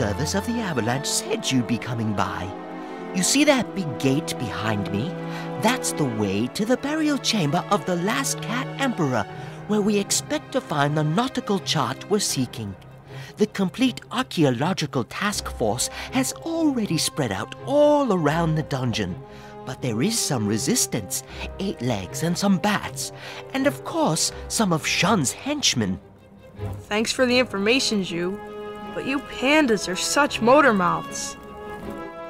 Service of the Avalanche said you'd be coming by. You see that big gate behind me? That's the way to the burial chamber of the last Cat Emperor, where we expect to find the nautical chart we're seeking. The complete archaeological task force has already spread out all around the dungeon. But there is some resistance, eight legs and some bats, and of course, some of Shun's henchmen. Thanks for the information, Zhu. But you pandas are such motor mouths.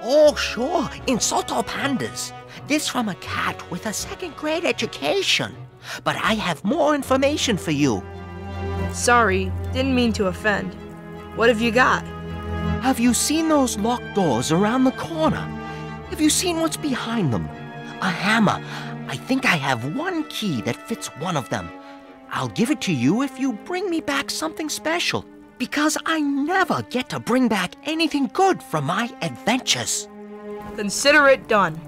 Oh, sure, insult all pandas. This from a cat with a second grade education. But I have more information for you. Sorry, didn't mean to offend. What have you got? Have you seen those locked doors around the corner? Have you seen what's behind them? A hammer. I think I have one key that fits one of them. I'll give it to you if you bring me back something special. Because I never get to bring back anything good from my adventures. Consider it done.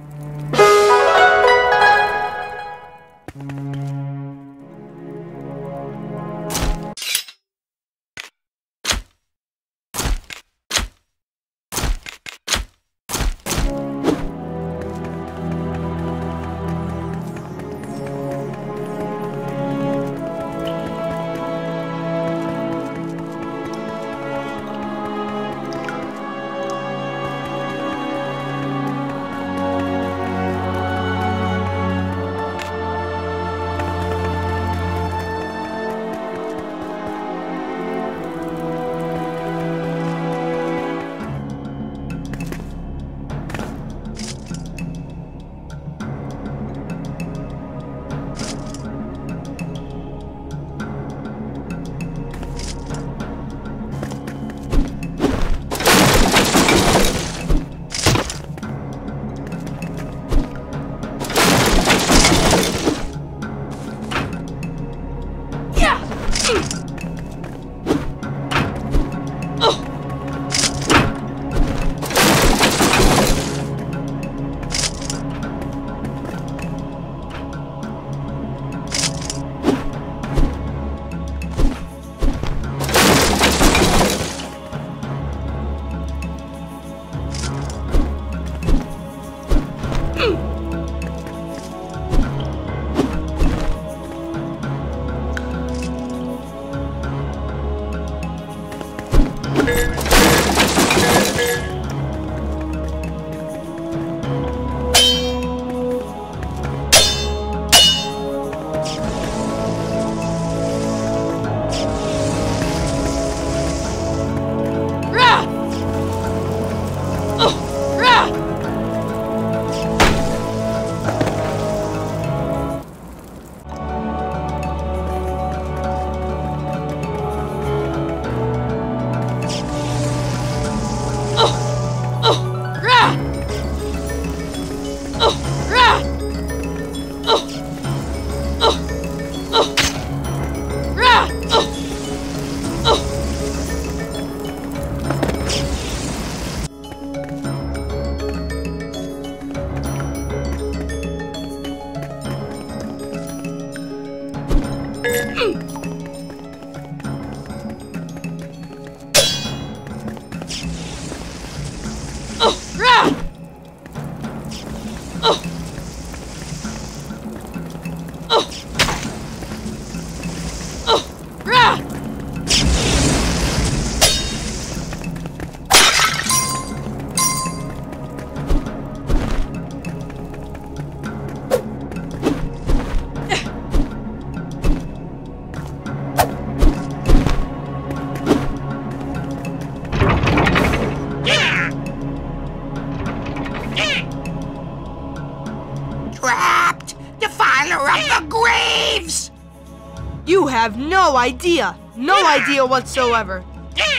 No idea. No idea whatsoever.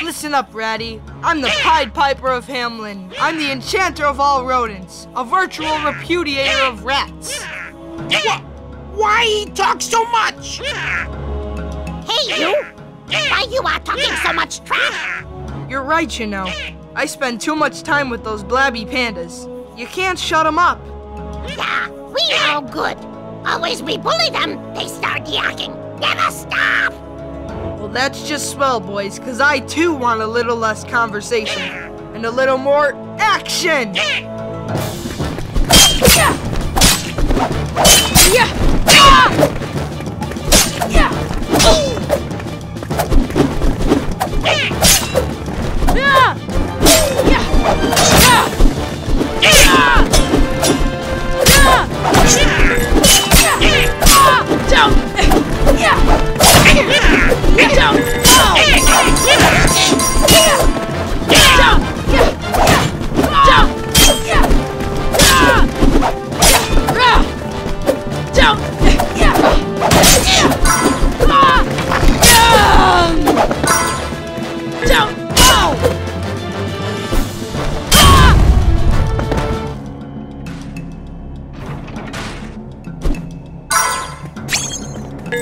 Listen up, Ratty. I'm the Pied Piper of Hamlin. I'm the enchanter of all rodents. A virtual repudiator of rats. Wh- Why he talk so much? Hey, you! Why you are talking so much trash? You're right, you know. I spend too much time with those blabby pandas. You can't shut them up. Yeah, we are all good. Always we bully them, they start yakking. Never stop. Well, that's just swell, boys, because I too want a little less conversation and a little more action! Yeah! Ah! fortunate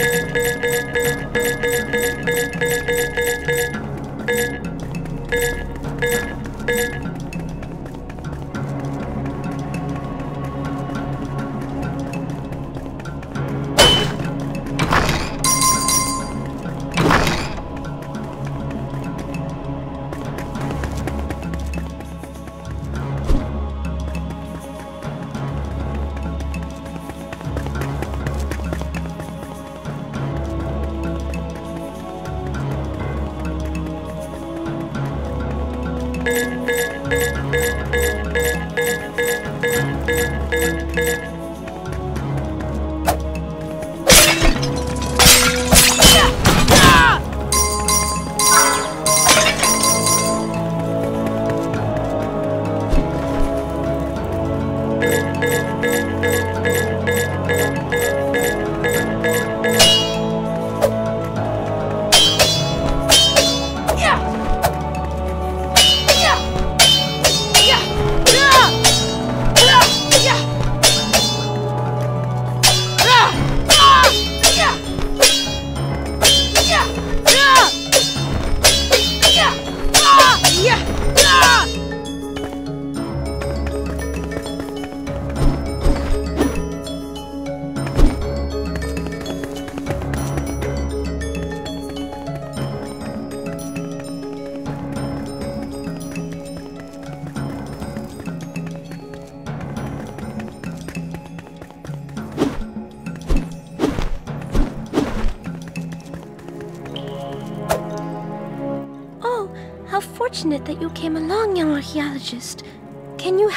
Thank you.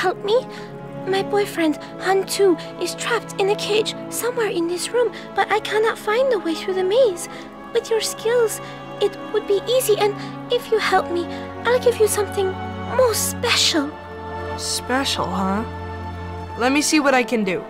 Help me? My boyfriend, Han Tu, is trapped in a cage somewhere in this room, but I cannot find the way through the maze. With your skills, it would be easy, and if you help me, I'll give you something more special. Special, huh? Let me see what I can do.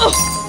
啊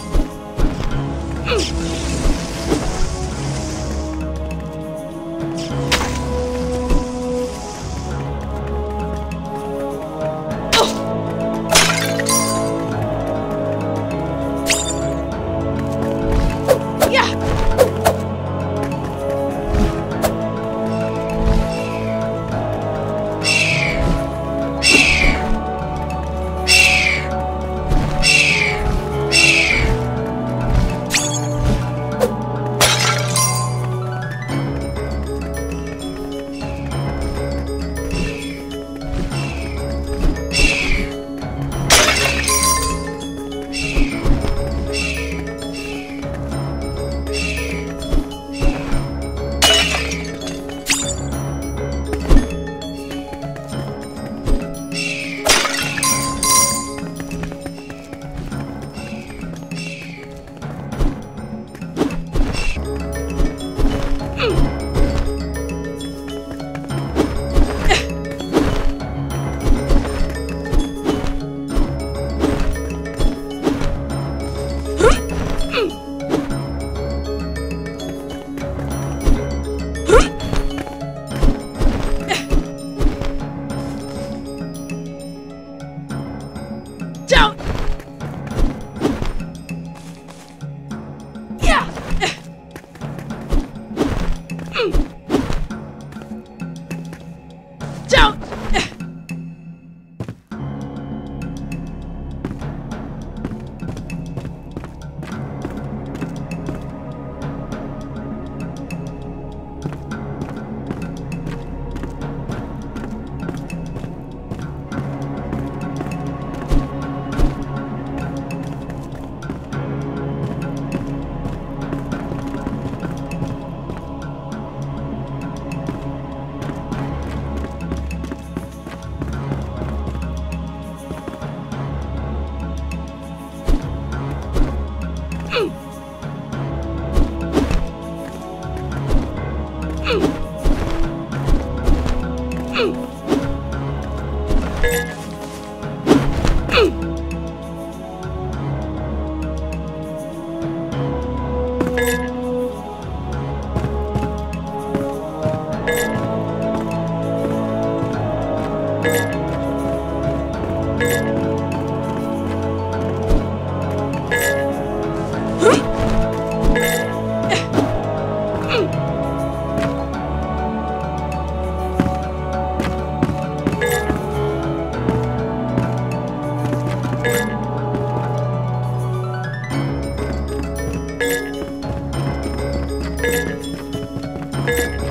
Don't!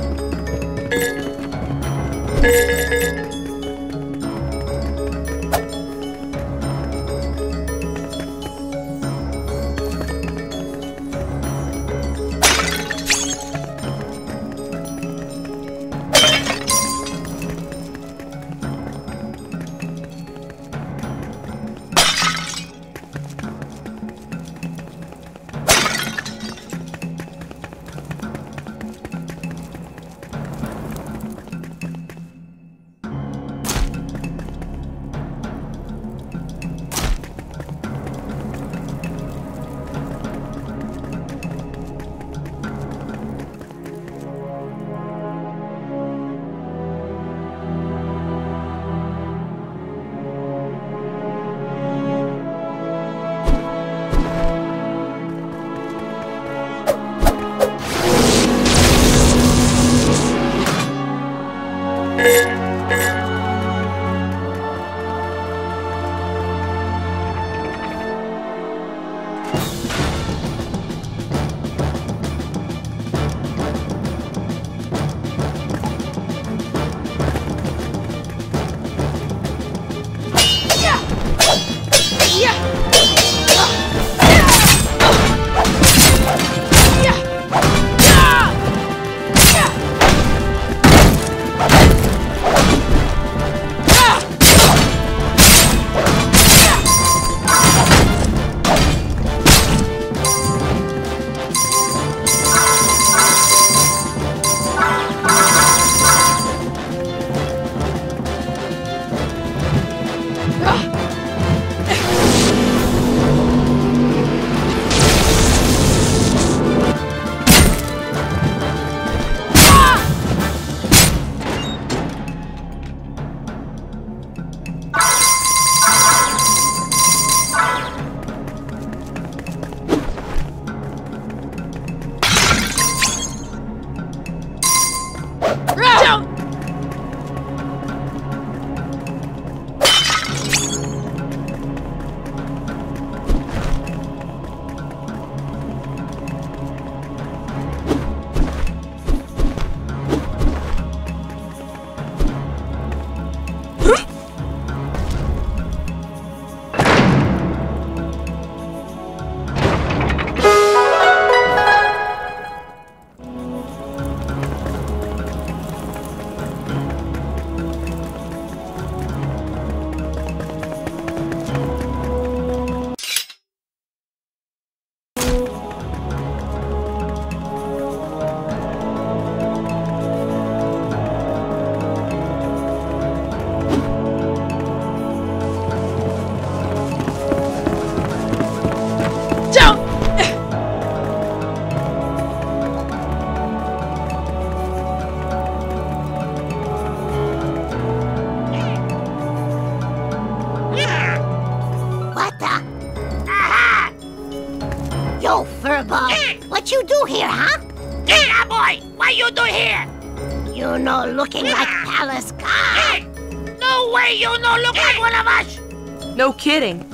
No kidding.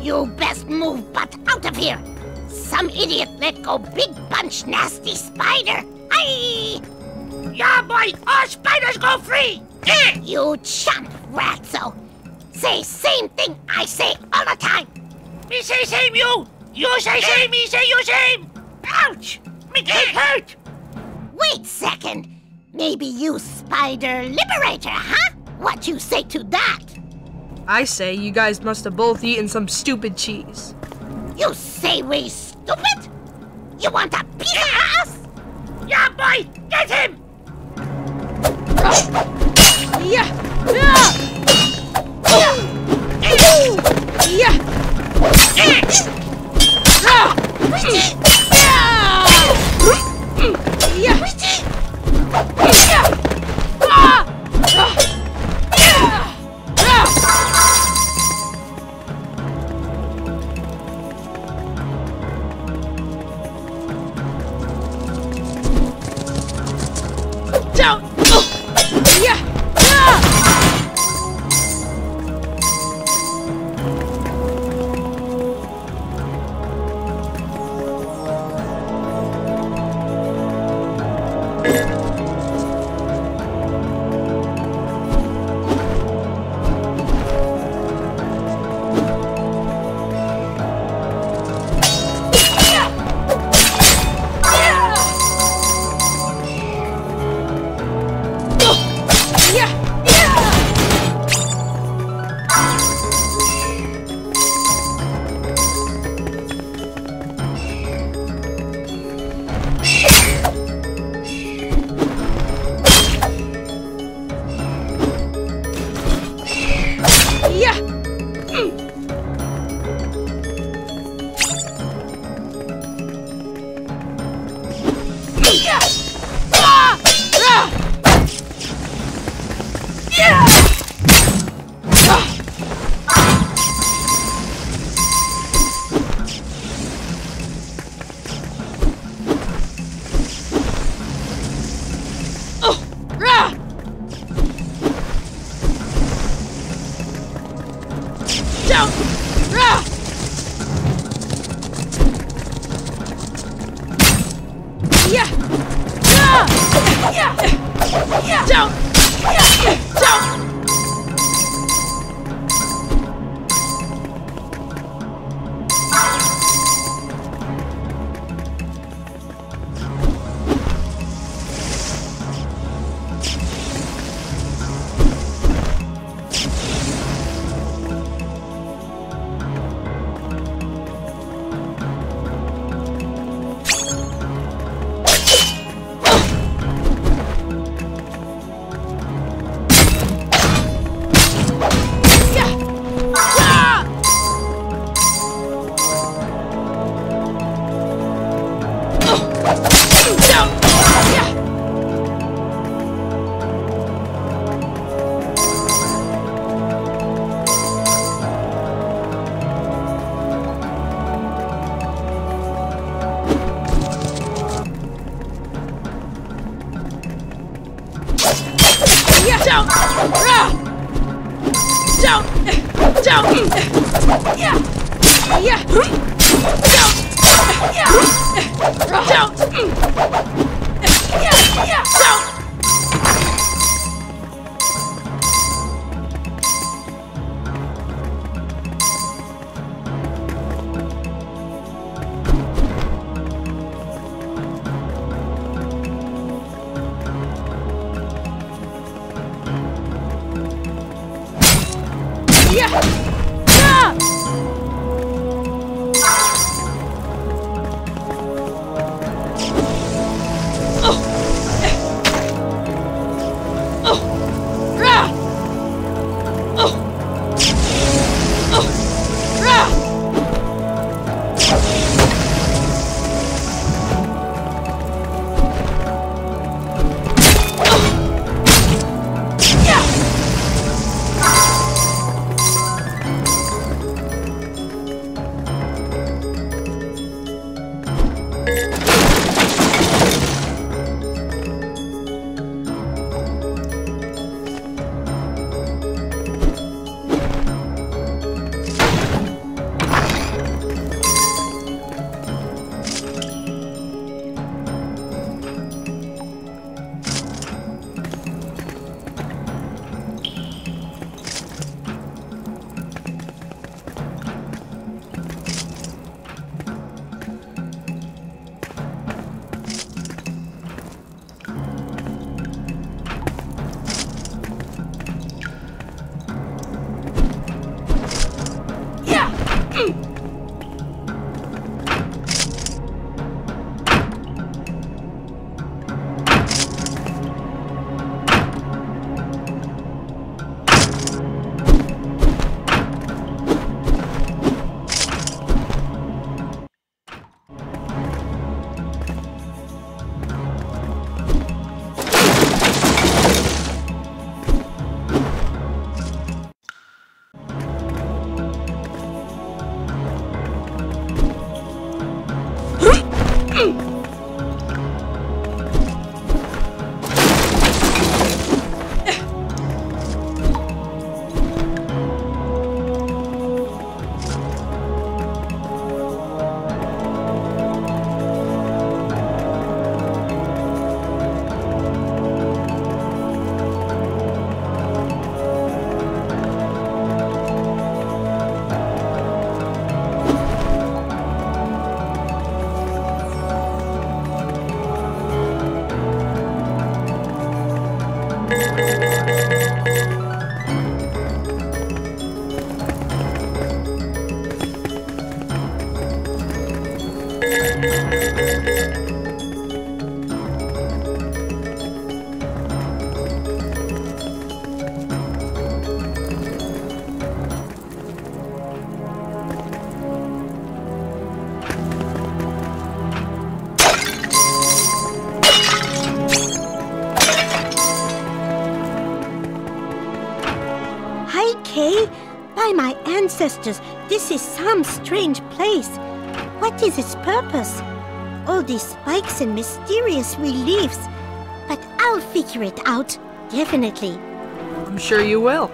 You best move butt out of here. Some idiot let go big bunch nasty spider. Aye! Yeah, boy! All spiders go free! Yeah! You chump ratso. Say same thing I say all the time. Me say same you! You say same, me say you same! Ouch! Me get hurt! Wait second. Maybe you spider liberator, huh? What you say to that? I say you guys must have both eaten some stupid cheese. You say we stupid? You want a piece of us? Yeah, boy! Get him! Yeah! Yeah! Yeah! Down! Yeah! Ah! Down! Down! Yeah! Yeah! Down! Yeah! Down! Yeah! Yeah! By my ancestors, this is some strange place. Is its purpose? All these spikes and mysterious reliefs. But I'll figure it out, definitely. I'm sure you will.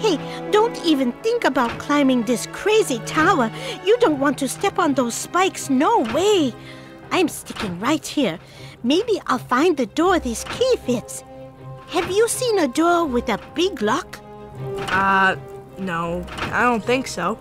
Hey, don't even think about climbing this crazy tower. You don't want to step on those spikes, no way. I'm sticking right here. Maybe I'll find the door this key fits. Have you seen a door with a big lock? Uh, no, I don't think so.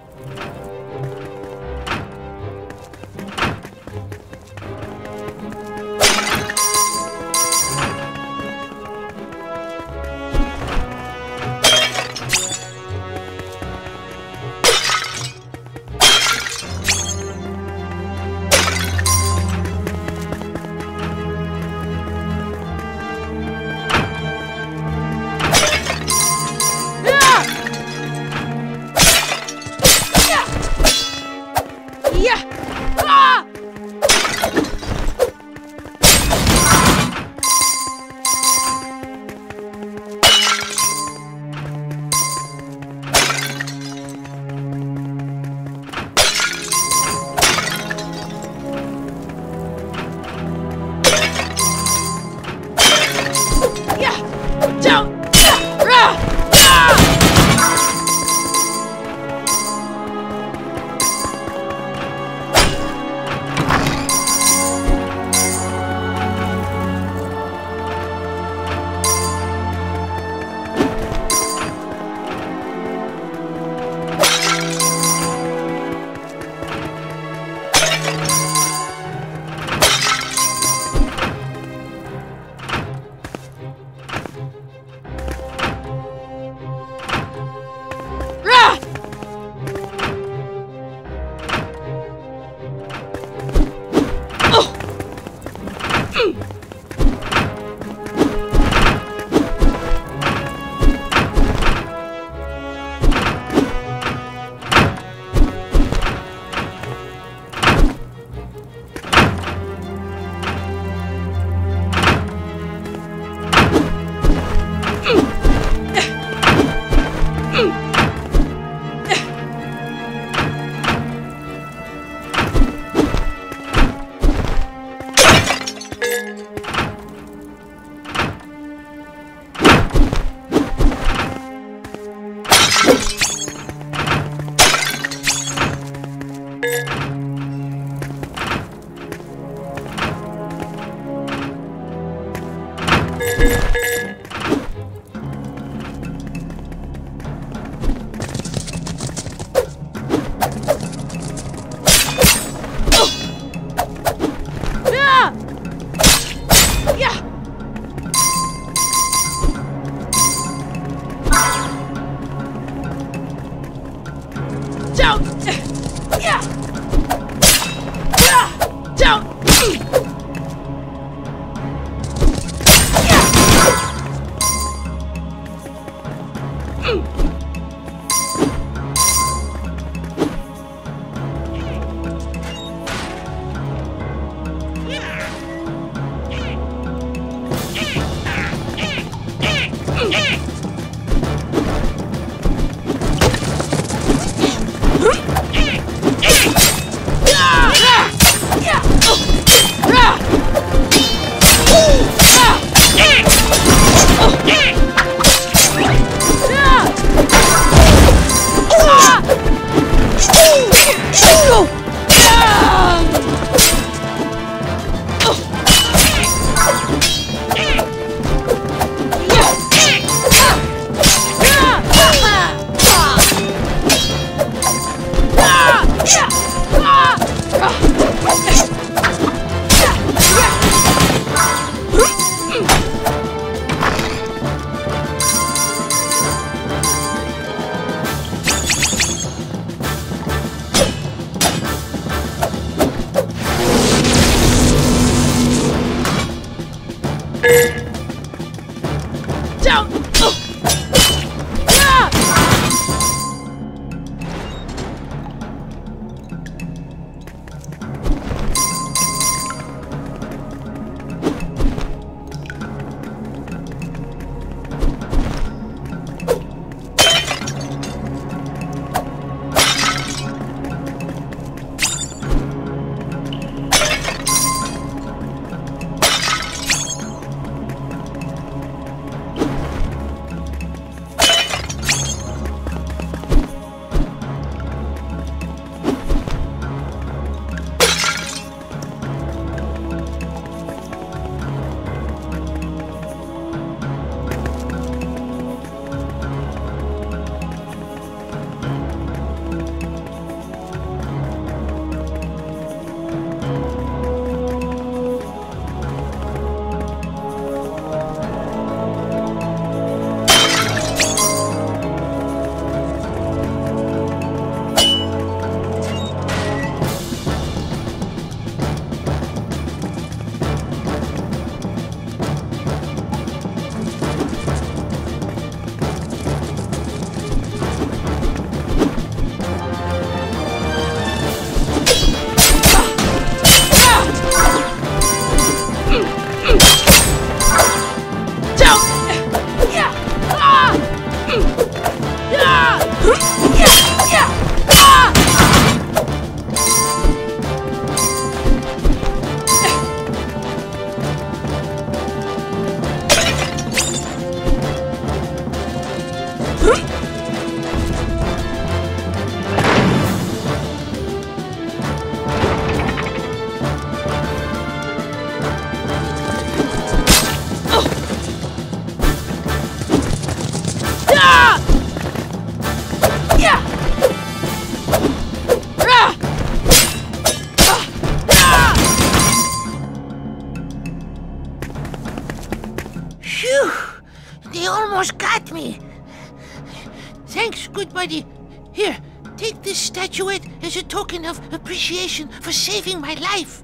Buddy. Here, take this statuette as a token of appreciation for saving my life.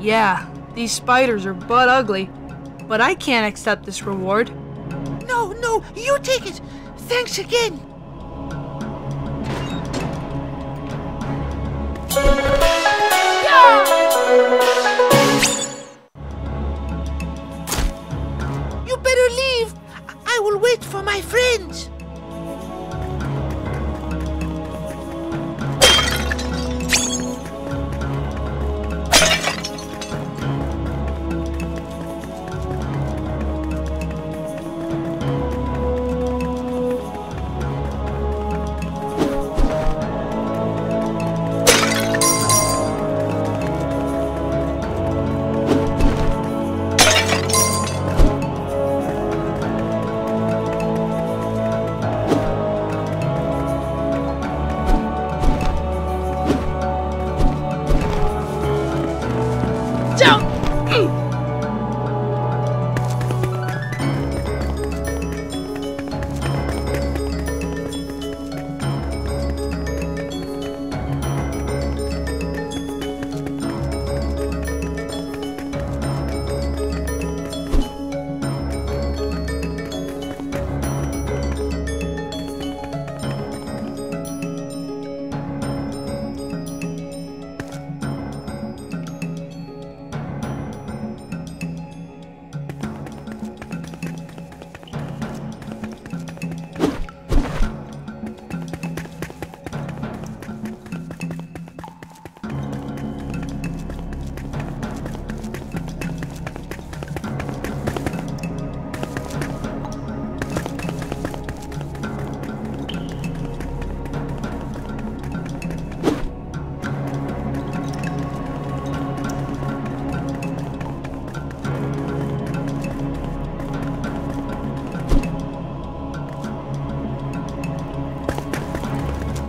Yeah, these spiders are butt ugly. But I can't accept this reward. No, no, you take it. Thanks again. You better leave. I will wait for my friends.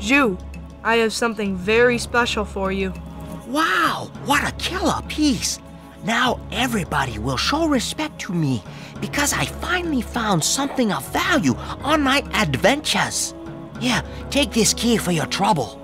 Ju, I have something very special for you. Wow, what a killer piece! Now everybody will show respect to me because I finally found something of value on my adventures. Here, take this key for your trouble.